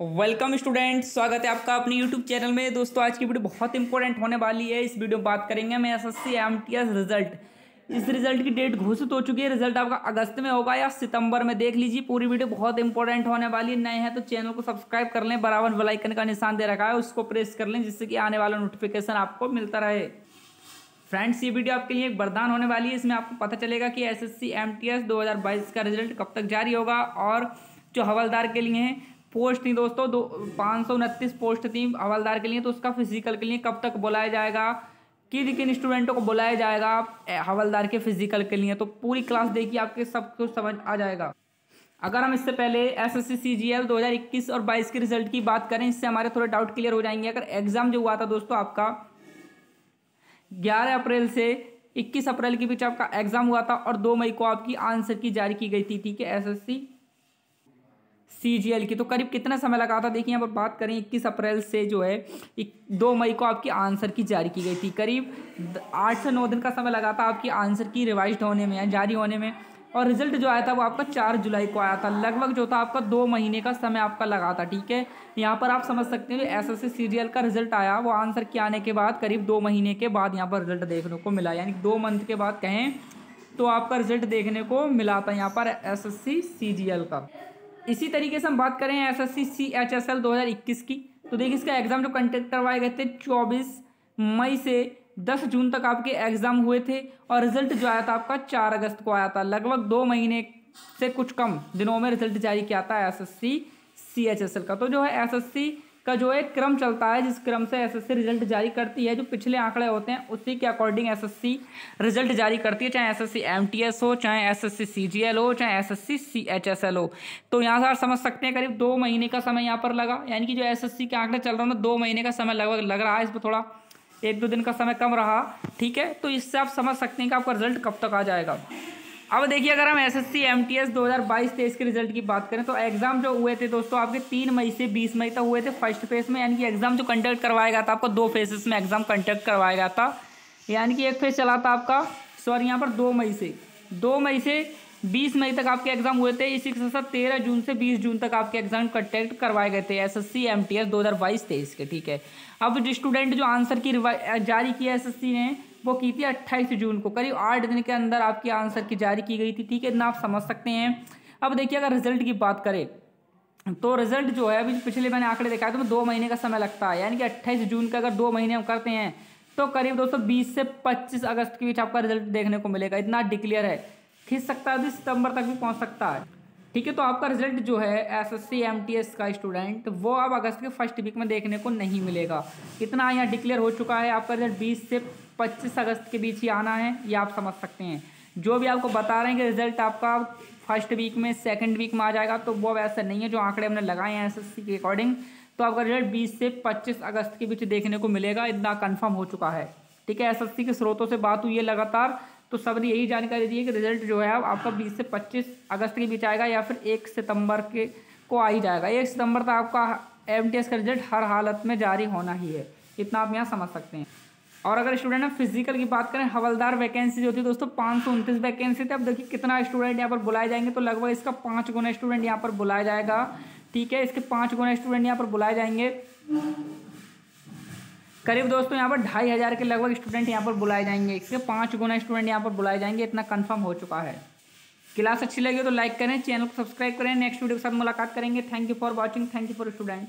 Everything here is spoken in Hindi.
वेलकम स्टूडेंट स्वागत है आपका अपने यूट्यूब चैनल में। दोस्तों, आज की वीडियो बहुत इंपॉर्टेंट होने वाली है। इस वीडियो में बात करेंगे मैं S S C M T S result इस रिज़ल्ट की डेट घोषित हो चुकी है। रिज़ल्ट आपका अगस्त में होगा या सितंबर में। देख लीजिए, पूरी वीडियो बहुत इंपॉर्टेंट होने वाली है। नए हैं तो चैनल को सब्सक्राइब कर लें। बराबर बेलाइकन का निशान दे रखा है। उसको प्रेस कर लें जिससे कि आने वाला नोटिफिकेशन आपको मिलता रहे। फ्रेंड्स ये वीडियो आपके लिए एक वरदान होने वाली है। इसमें आपको पता चलेगा कि S S C M T S दो हज़ार बाईस का रिज़ल्ट कब तक जारी होगा। और जो हवलदार के लिए हैं पोस्ट थी दोस्तों, दो, पाँच सौ उनतीस पोस्ट थी हवलदार के लिए तो उसका फ़िज़िकल के लिए कब तक बुलाया जाएगा? किन किन स्टूडेंटों को बुलाया जाएगा हवलदार के फ़िज़िकल के लिए? तो पूरी क्लास देखिए, आपके सब कुछ समझ आ जाएगा। अगर हम इससे पहले S S C G L दो हज़ार इक्कीस और बाईस के रिज़ल्ट की बात करें, इससे हमारे थोड़े डाउट क्लियर हो जाएँगे। अगर एग्ज़ाम जो हुआ था दोस्तों आपका, ग्यारह अप्रैल से इक्कीस अप्रैल के बीच आपका एग्ज़ाम हुआ था और दो मई को आपकी आंसर की जारी की गई थी, ठीक है एस एस सी सीजीएल की। तो करीब कितना समय लगा था? देखिए, यहाँ पर बात करें, इक्कीस अप्रैल से जो है, एक दो मई को आपकी आंसर की जारी की गई थी। करीब आठ से नौ दिन का समय लगा था आपकी आंसर की रिवाइज होने में, जारी होने में। और रिज़ल्ट जो आया था वो आपका चार जुलाई को आया था। लगभग जो था आपका दो महीने का समय आपका लगा था, ठीक है? यहाँ पर आप समझ सकते हैं एस एस सी का रिज़ल्ट आया, वो आंसर के आने के बाद, करीब दो महीने के बाद यहाँ पर रिज़ल्ट देखने को मिला। यानी दो मंथ के बाद कहें तो आपका रिज़ल्ट देखने को मिला था यहाँ पर एस एस का। इसी तरीके से हम बात करें S S C C H S L दो हज़ार इक्कीस की। तो देखिए इसका एग्ज़ाम जो कंटेक्ट करवाए गए थे चौबीस मई से दस जून तक आपके एग्ज़ाम हुए थे और रिज़ल्ट जो आया था आपका चार अगस्त को आया था। लगभग दो महीने से कुछ कम दिनों में रिज़ल्ट जारी किया था S S C C H S L का। तो जो है एस एस सी का जो एक क्रम चलता है, जिस क्रम से एसएससी रिज़ल्ट जारी करती है, जो पिछले आंकड़े होते हैं, उसी के अकॉर्डिंग एसएससी रिज़ल्ट जारी करती है, चाहे एसएससी एमटीएस हो, चाहे एसएससी सीजीएल हो, चाहे एसएससी सीएचएसएल हो। तो यहाँ से आप समझ सकते हैं, करीब दो महीने का समय यहाँ पर लगा। यानी कि जो एसएससी के आंकड़े चल रहे हैं दो महीने का समय लगभग लग रहा है इस पर थोड़ा एक दो दिन का समय कम रहा, ठीक है? तो इससे आप समझ सकते हैं कि आपका रिज़ल्ट कब तक आ जाएगा। अब देखिए, अगर हम S S C M T S दो हज़ार बाईस, तेईस के रिज़ल्ट की बात करें तो एग्ज़ाम जो हुए थे दोस्तों, आपके तीन मई से बीस मई तक हुए थे फ़र्स्ट फ़ेज़ में, यानी कि एग्ज़ाम जो कंडक्ट करवाया गया था, आपको दो फेजेस में एग्ज़ाम कंडक्ट करवाया गया था। यानी कि एक फ़ेज़ चला था आपका सॉरी यहाँ पर दो मई से, दो मई से बीस मई तक आपके एग्ज़ाम हुए थे, इसी के साथ तेरह जून से बीस जून तक आपके एग्ज़ाम कंटेक्ट करवाए गए थे S S C M T S दो हज़ार बाईस, तेईस के, ठीक है? अब जो स्टूडेंट जो आंसर की जारी किया एस एस सी ने, वो की थी अट्ठाईस जून को, करीब आठ दिन के अंदर आपकी आंसर की जारी की गई थी, ठीक है? इतना आप समझ सकते हैं। अब देखिए, अगर रिज़ल्ट की बात करें तो रिज़ल्ट जो है, अभी पिछले मैंने आंकड़े देखा है तो दो महीने का समय लगता है, यानी कि अट्ठाईस जून का अगर दो महीने हम करते हैं तो करीब दोस्तों बीस से पच्चीस अगस्त के बीच आपका रिज़ल्ट देखने को मिलेगा, इतना डिक्लेयर है। खींच सकता है सितंबर तक भी पहुँच सकता है। ठीक है तो आपका रिज़ल्ट जो है S S C M T S का स्टूडेंट वो अब अगस्त के फ़र्स्ट वीक में देखने को नहीं मिलेगा। इतना यहाँ डिक्लेयर हो चुका है, आपका रिज़ल्ट बीस से पच्चीस अगस्त के बीच ही आना है, ये आप समझ सकते हैं। जो भी आपको बता रहे हैं कि रिज़ल्ट आपका फ़र्स्ट वीक में सेकंड वीक में आ जाएगा तो वो वैसा नहीं है, जो आंकड़े हमने लगाए हैं एसएससी के अकॉर्डिंग तो आपका रिज़ल्ट बीस से पच्चीस अगस्त के बीच देखने को मिलेगा, इतना कन्फर्म हो चुका है। ठीक है एसएससी के स्रोतों से बात हुई है लगातार तो सबने यही जानकारी दी है कि रिज़ल्ट जो है आपका 20 से 25 अगस्त के बीच आएगा या फिर एक सितंबर के को आ ही जाएगा। एक सितंबर तक आपका एमटीएस का रिज़ल्ट हर हालत में जारी होना ही है। इतना आप यहाँ समझ सकते हैं। और अगर स्टूडेंट फ़िज़िकल की बात करें, हवलदार वैकेंसी जो थी दोस्तों, पाँच सौ उनतीस वैकेंसी थी। अब देखिए कितना स्टूडेंट यहाँ पर बुलाए जाएँगे तो लगभग इसका पाँच गुना स्टूडेंट यहाँ पर बुलाया जाएगा। ठीक है, इसके पाँच गुना स्टूडेंट यहाँ पर बुलाए जाएँगे। करीब दोस्तों यहाँ पर ढाई हज़ार के लगभग स्टूडेंट यहाँ पर बुलाए जाएँगे। इसके पाँच गुना स्टूडेंट यहाँ पर बुलाए जाएँगे, इतना कन्फर्म हो चुका है। क्लास अच्छी लगी तो लाइक करें चैनल को सब्सक्राइब करें। नेक्स्ट वीडियो के साथ मुलाकात करेंगे। Thank you for watching thank you for student